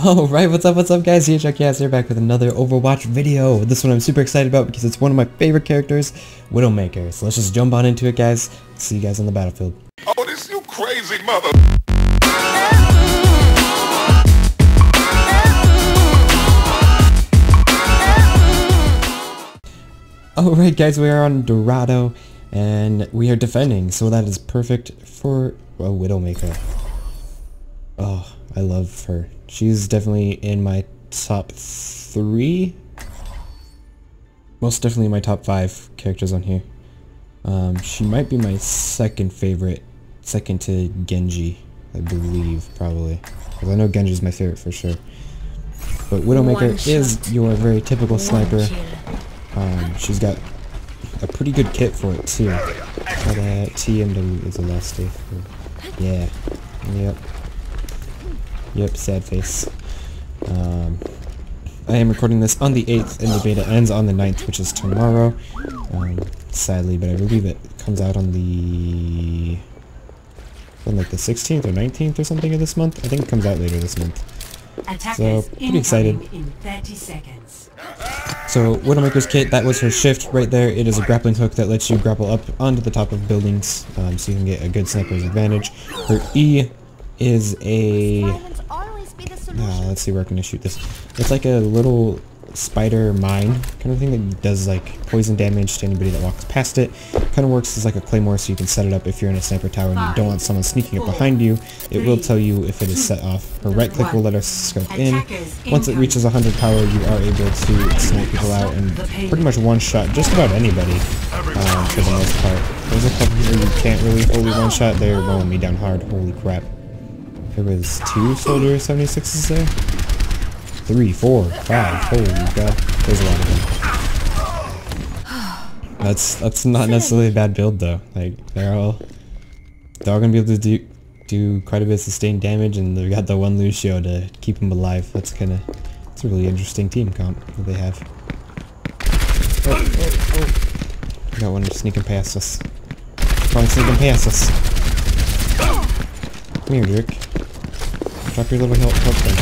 Oh, Alright, what's up, what's up guys, here Chuckyaz here back with another Overwatch video. This one I'm super excited about because it's one of my favorite characters, Widowmaker. So let's just jump on into it guys. See you guys on the battlefield. Oh, this you crazy mother... Alright guys, we are on Dorado and we are defending, so that is perfect for a Widowmaker. Oh, I love her. She's definitely in my top three. Most definitely my top five characters on here. Um, she might be my second favorite, second to Genji, I believe, probably. Because I know Genji's my favorite for sure. But Widowmaker is your very typical sniper. Um, she's got a pretty good kit for it too. But uh, TMW is the last day for... Yeah. Yep. Yep, sad face. Um, I am recording this on the 8th and the beta ends on the 9th, which is tomorrow. Um, sadly, but I believe it comes out on the... on like the 16th or 19th or something of this month. I think it comes out later this month. So, pretty excited. In 30 seconds. So, Widowmaker's kit, that was her shift right there. It is a grappling hook that lets you grapple up onto the top of buildings um, so you can get a good sniper's advantage. Her E is a uh, let's see where I can shoot this. It's like a little spider mine kind of thing that does like poison damage to anybody that walks past it. Kind of works as like a claymore so you can set it up if you're in a sniper tower and you don't want someone sneaking up behind you. It will tell you if it is set off. Her right click will let us scope in. Once it reaches 100 power you are able to snipe people out and pretty much one shot just about anybody um, for the most part. There's a couple where you can't really fully one shot. They're rolling me down hard. Holy crap. There was two soldier 76s there? Three, four, five. Holy god. There's a lot of them. That's that's not necessarily a bad build though. Like they're all they're all gonna be able to do do quite a bit of sustained damage and they've got the one Lucio to keep them alive. That's kinda it's a really interesting team comp that they have. Oh, oh, oh. Got one sneaking past us. One sneaking past us. Come here, jerk. Drop your little help, health thing.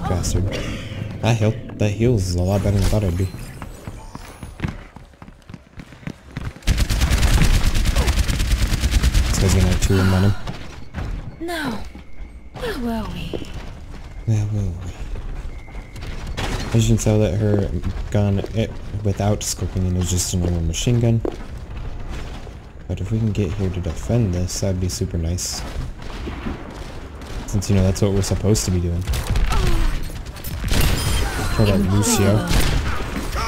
Yeah. Bastard. That health, that heals is a lot better than I thought it'd be. This guy's gonna have two of them on him. No. Where were we? Where were we? As you can tell that her gun, it, without scoping in, is just a normal machine gun. But if we can get here to defend this, that'd be super nice. Since, you know, that's what we're supposed to be doing. Kill that Lucio.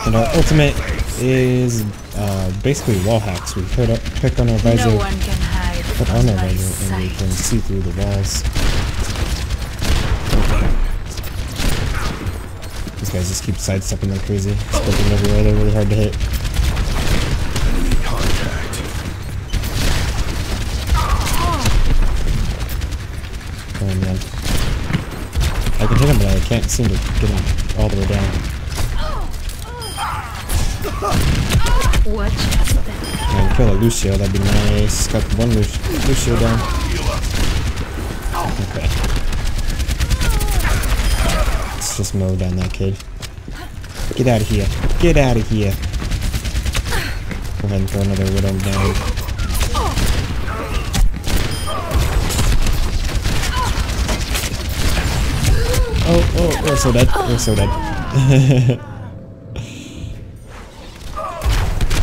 And our ultimate is uh, basically wall hacks. We put up, pick on our visor, No one can hide put on our visor, and we can see through the walls. These guys just keep sidestepping like crazy. Scoping everywhere, they're really hard to hit. Can't seem to get him all the way down. What just kill a Lucio, that'd be nice. Got one Lu Lucio down. Okay. Let's just mow down that kid. Get out of here. Get out of here. Go ahead and throw another Widow down. Oh, oh, we're so dead. We're oh, so dead.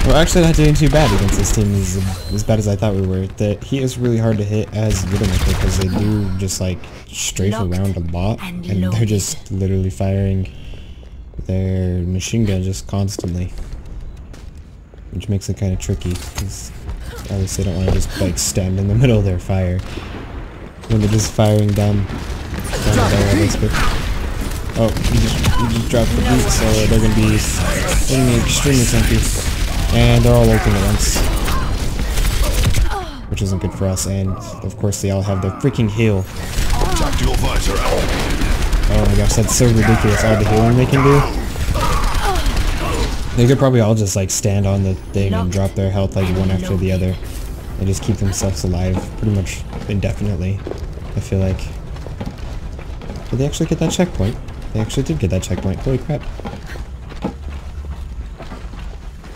We're actually not doing too bad against this team as, as bad as I thought we were. That he is really hard to hit as Widowmaker because they do just like strafe Locked around a lot and and they're just literally firing their machine gun just constantly. Which makes it kind of tricky because obviously they don't want to just like stand in the middle of their fire when they're just firing down, down the barrel. Oh, you just, you just dropped the boot, so they're gonna be they're extremely tanky. And they're all ulting at once. Which isn't good for us, and of course they all have their freaking heal. Tactical visor. Oh my gosh, that's so ridiculous, all the healing they can do. They could probably all just like stand on the thing and drop their health like one after the other. And just keep themselves alive pretty much indefinitely, I feel like. Did they actually get that checkpoint? They actually did get that checkpoint. Holy crap.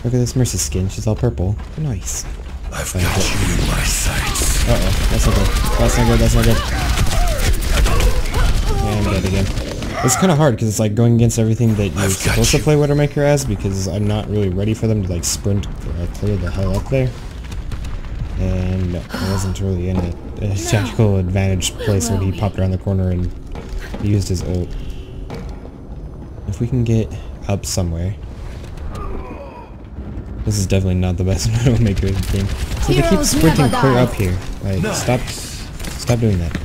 Look at this Mercy skin. She's all purple. Nice. I've Thank got you. you in my sights. Uh-oh. That's not good. That's not good. That's not good. And I'm dead again. It's kind of hard because it's like going against everything that you're I've got supposed to you. play Widowmaker as because I'm not really ready for them to like sprint uh, clear the hell up there. And I wasn't really in a, a tactical advantage place when he popped around the corner and used his ult. If we can get up somewhere. This is definitely not the best metal Widowmaker game. So they keep sprinting never clear up here. Like, stop, stop doing that.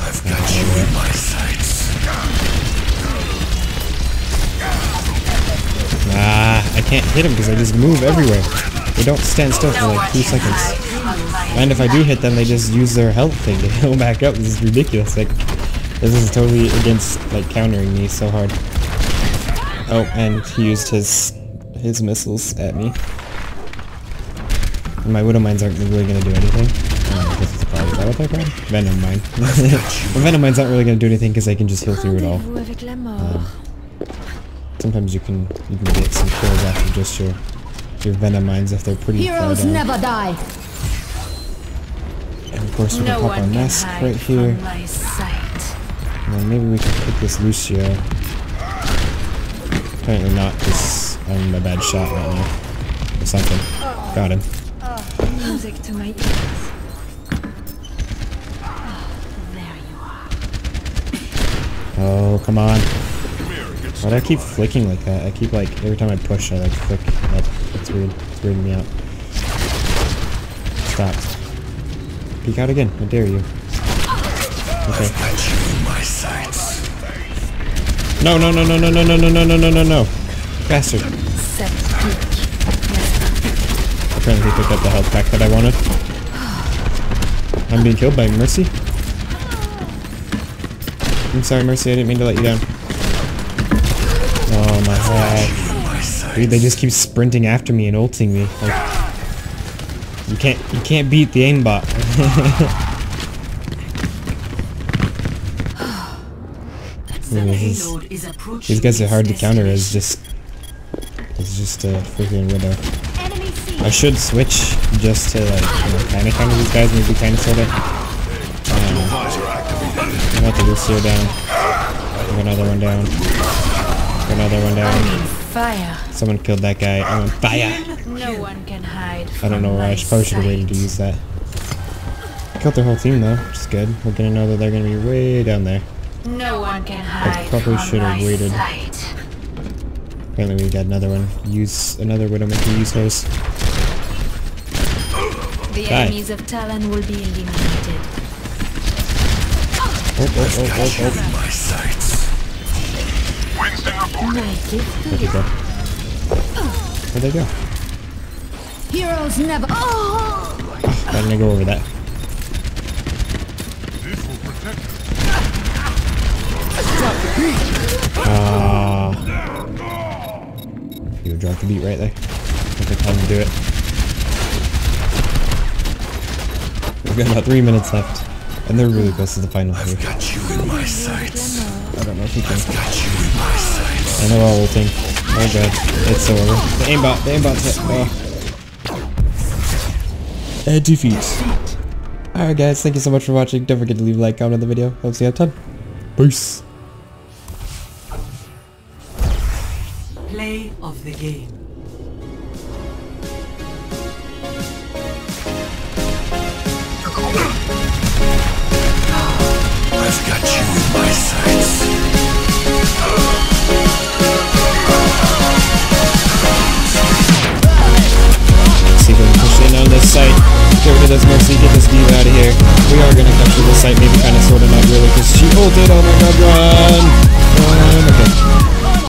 I've got you in my sights. Ah, I can't hit him because they just move everywhere. They don't stand still for like two seconds. And if I do hit them, they just use their health thing to heal back up. This is ridiculous. Like, this is totally against like countering me so hard. Oh, and he used his his missiles at me. And my widow mines aren't really gonna do anything. Um, oh, this is probably is that what they're called? Venom mine. the venom mines aren't really gonna do anything because they can just heal through it all. Rendez-vous avec la mort. Sometimes you can you can get some kills after just your your venom mines if they're pretty Heroes never die. And of course we can No pop our can mask right here. From my sight. And then maybe we can pick this Lucio. Apparently not, because I'm a bad shot right now. Or something. Got him. Music to my ears. There you are. Oh, come on. Why do I keep flicking like that? I keep like, every time I push, I like flick up. It's weird. It's weirding me out. Stop. Peek out again. I dare you. Okay. My sights. No, no, no, no, no, no, no, no, no, no, no, no, no. Set. Apparently picked up the health pack that I wanted. I'm being killed by Mercy. I'm sorry, Mercy. I didn't mean to let you down. Oh my god. Dude, they just keep sprinting after me and ulting me. Like, you can't, you can't beat the aimbot. Yeah, these, these guys are hard to counter as just, as just a freaking widow. I should switch just to like, you know, kind of counter these guys, maybe kind of sorta. Tactical visor activated. I got the Lucio down. Another one down. Another one down. Fire. Someone killed that guy. I'm on fire. No one can hide. I don't know why. I should, probably should have waited to use that. Killed their whole team though, which is good. We're gonna know that they're gonna be way down there. No one can hide. probably should have waited. sight. Apparently we got another one. Use another Widowmaker use hose. The Die. enemies of Talon will be eliminated. Oh, oh, oh, Got oh, oh. my sights. My gift Where'd they go? Where'd they go? Heroes never. Oh! Why didn't I go over that? Ah. you drop the beat right there. Perfect time to do it. We've got about three minutes left. And they're really close to the final here. I've got you in my sights. I don't know if he can. Got you in my sights. I know all ulting. Oh god. It's so over. The aimbot, the aimbot's hit. Oh. A defeat. Alright guys, thank you so much for watching. Don't forget to leave a like, comment on the video. Hope to see you have time. Peace. Play of the game. I've got you in my sights. See if we can push in on this site. Get rid of this Mercy, get this D.Va out of here. We are gonna capture excite me, kind of, sort of, not really, because she bolted, oh my god, run! Run, okay.